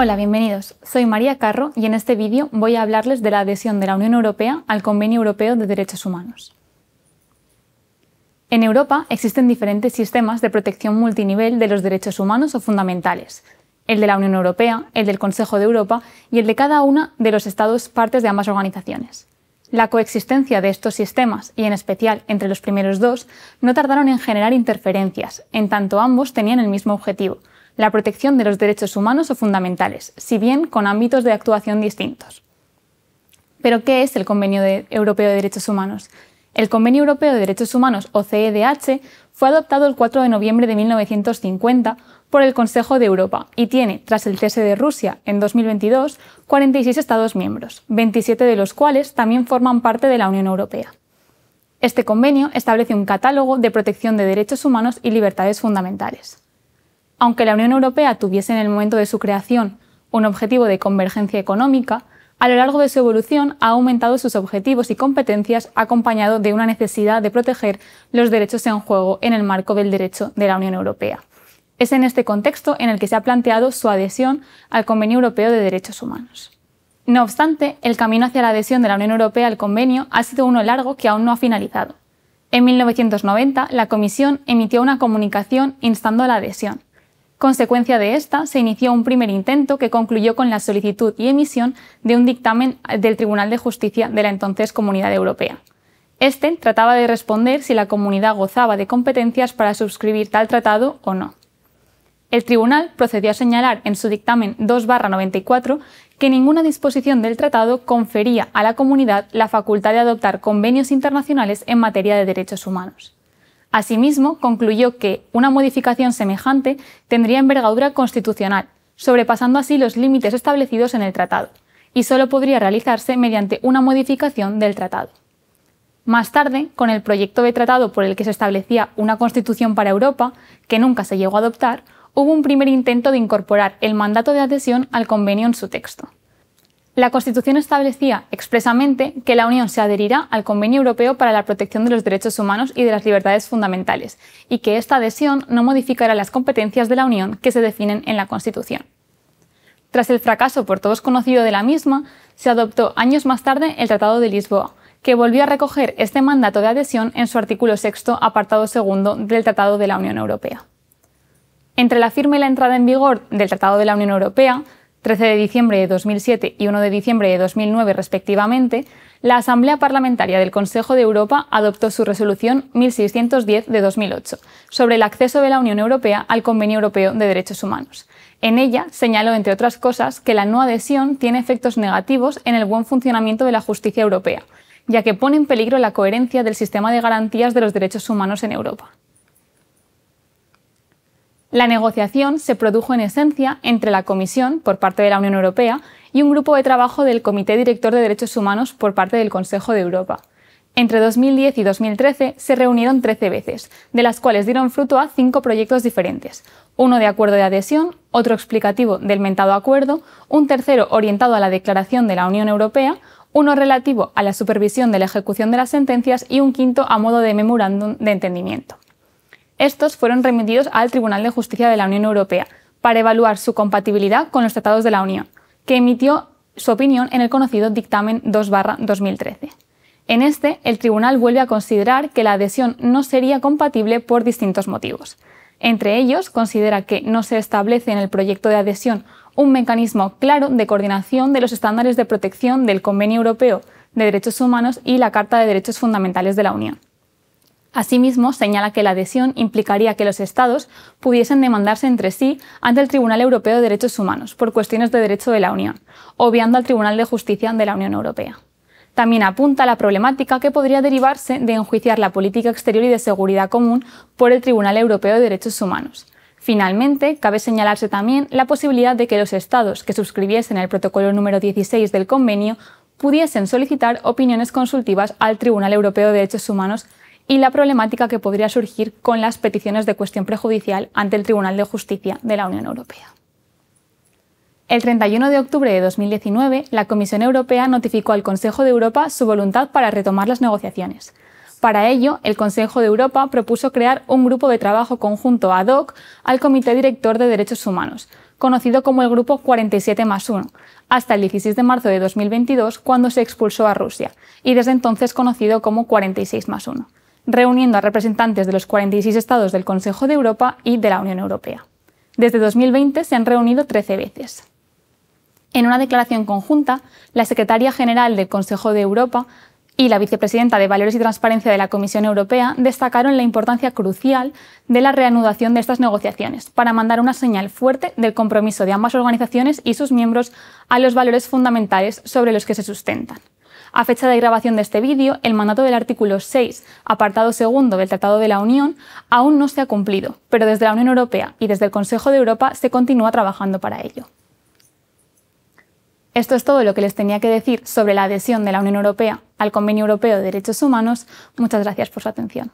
Hola, bienvenidos. Soy María Carro y en este vídeo voy a hablarles de la adhesión de la Unión Europea al Convenio Europeo de Derechos Humanos. En Europa existen diferentes sistemas de protección multinivel de los derechos humanos o fundamentales, el de la Unión Europea, el del Consejo de Europa y el de cada una de los Estados partes de ambas organizaciones. La coexistencia de estos sistemas, y en especial entre los primeros dos, no tardaron en generar interferencias, en tanto ambos tenían el mismo objetivo, la protección de los derechos humanos o fundamentales, si bien con ámbitos de actuación distintos. Pero, ¿qué es el Convenio Europeo de Derechos Humanos? El Convenio Europeo de Derechos Humanos, o CEDH, fue adoptado el 4 de noviembre de 1950 por el Consejo de Europa y tiene, tras el cese de Rusia en 2022, 46 Estados miembros, 27 de los cuales también forman parte de la Unión Europea. Este convenio establece un catálogo de protección de derechos humanos y libertades fundamentales. Aunque la Unión Europea tuviese en el momento de su creación un objetivo de convergencia económica, a lo largo de su evolución ha aumentado sus objetivos y competencias acompañado de una necesidad de proteger los derechos en juego en el marco del derecho de la Unión Europea. Es en este contexto en el que se ha planteado su adhesión al Convenio Europeo de Derechos Humanos. No obstante, el camino hacia la adhesión de la Unión Europea al convenio ha sido uno largo que aún no ha finalizado. En 1990, la Comisión emitió una comunicación instando a la adhesión. Consecuencia de esta, se inició un primer intento que concluyó con la solicitud y emisión de un dictamen del Tribunal de Justicia de la entonces Comunidad Europea. Este trataba de responder si la comunidad gozaba de competencias para suscribir tal tratado o no. El tribunal procedió a señalar en su dictamen 2-94 que ninguna disposición del tratado confería a la comunidad la facultad de adoptar convenios internacionales en materia de derechos humanos. Asimismo, concluyó que una modificación semejante tendría envergadura constitucional, sobrepasando así los límites establecidos en el tratado, y solo podría realizarse mediante una modificación del tratado. Más tarde, con el proyecto de tratado por el que se establecía una constitución para Europa, que nunca se llegó a adoptar, hubo un primer intento de incorporar el mandato de adhesión al convenio en su texto. La Constitución establecía expresamente que la Unión se adherirá al Convenio Europeo para la Protección de los Derechos Humanos y de las Libertades Fundamentales, y que esta adhesión no modificará las competencias de la Unión que se definen en la Constitución. Tras el fracaso por todos conocido de la misma, se adoptó años más tarde el Tratado de Lisboa, que volvió a recoger este mandato de adhesión en su artículo sexto, apartado segundo del Tratado de la Unión Europea. Entre la firma y la entrada en vigor del Tratado de la Unión Europea 13 de diciembre de 2007 y 1 de diciembre de 2009 respectivamente, la Asamblea Parlamentaria del Consejo de Europa adoptó su resolución 1610 de 2008 sobre el acceso de la Unión Europea al Convenio Europeo de Derechos Humanos. En ella señaló, entre otras cosas, que la no adhesión tiene efectos negativos en el buen funcionamiento de la justicia europea, ya que pone en peligro la coherencia del sistema de garantías de los derechos humanos en Europa. La negociación se produjo en esencia entre la Comisión, por parte de la Unión Europea, y un grupo de trabajo del Comité Director de Derechos Humanos por parte del Consejo de Europa. Entre 2010 y 2013 se reunieron 13 veces, de las cuales dieron fruto a cinco proyectos diferentes, uno de acuerdo de adhesión, otro explicativo del mentado acuerdo, un tercero orientado a la declaración de la Unión Europea, uno relativo a la supervisión de la ejecución de las sentencias y un quinto a modo de memorándum de entendimiento. Estos fueron remitidos al Tribunal de Justicia de la Unión Europea para evaluar su compatibilidad con los tratados de la Unión, que emitió su opinión en el conocido dictamen 2-2013. En este, el tribunal vuelve a considerar que la adhesión no sería compatible por distintos motivos. Entre ellos, considera que no se establece en el proyecto de adhesión un mecanismo claro de coordinación de los estándares de protección del Convenio Europeo de Derechos Humanos y la Carta de Derechos Fundamentales de la Unión. Asimismo, señala que la adhesión implicaría que los Estados pudiesen demandarse entre sí ante el Tribunal Europeo de Derechos Humanos por cuestiones de derecho de la Unión, obviando al Tribunal de Justicia de la Unión Europea. También apunta la problemática que podría derivarse de enjuiciar la política exterior y de seguridad común por el Tribunal Europeo de Derechos Humanos. Finalmente, cabe señalarse también la posibilidad de que los Estados que suscribiesen el protocolo número 16 del convenio pudiesen solicitar opiniones consultivas al Tribunal Europeo de Derechos Humanos y la problemática que podría surgir con las peticiones de cuestión prejudicial ante el Tribunal de Justicia de la Unión Europea. El 31 de octubre de 2019, la Comisión Europea notificó al Consejo de Europa su voluntad para retomar las negociaciones. Para ello, el Consejo de Europa propuso crear un grupo de trabajo conjunto ad hoc al Comité Director de Derechos Humanos, conocido como el Grupo 47 más 1, hasta el 16 de marzo de 2022, cuando se expulsó a Rusia, y desde entonces conocido como 46 más 1, reuniendo a representantes de los 46 estados del Consejo de Europa y de la Unión Europea. Desde 2020 se han reunido 13 veces. En una declaración conjunta, la secretaria general del Consejo de Europa y la vicepresidenta de Valores y Transparencia de la Comisión Europea destacaron la importancia crucial de la reanudación de estas negociaciones para mandar una señal fuerte del compromiso de ambas organizaciones y sus miembros a los valores fundamentales sobre los que se sustentan. A fecha de grabación de este vídeo, el mandato del artículo 6, apartado segundo del Tratado de la Unión, aún no se ha cumplido, pero desde la Unión Europea y desde el Consejo de Europa se continúa trabajando para ello. Esto es todo lo que les tenía que decir sobre la adhesión de la Unión Europea al Convenio Europeo de Derechos Humanos. Muchas gracias por su atención.